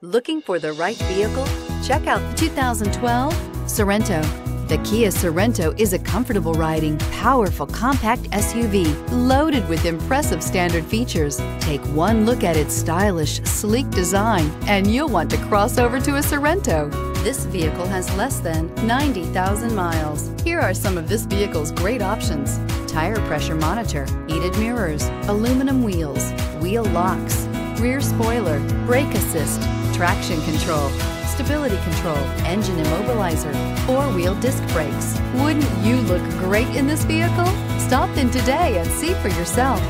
Looking for the right vehicle? Check out the 2012 Sorento. The Kia Sorento is a comfortable riding, powerful compact SUV loaded with impressive standard features. Take one look at its stylish, sleek design and you'll want to cross over to a Sorento. This vehicle has less than 90,000 miles. Here are some of this vehicle's great options. Tire pressure monitor, heated mirrors, aluminum wheels, wheel locks, rear spoiler, brake assist, traction control, stability control, engine immobilizer, four-wheel disc brakes. Wouldn't you look great in this vehicle? Stop in today and see for yourself.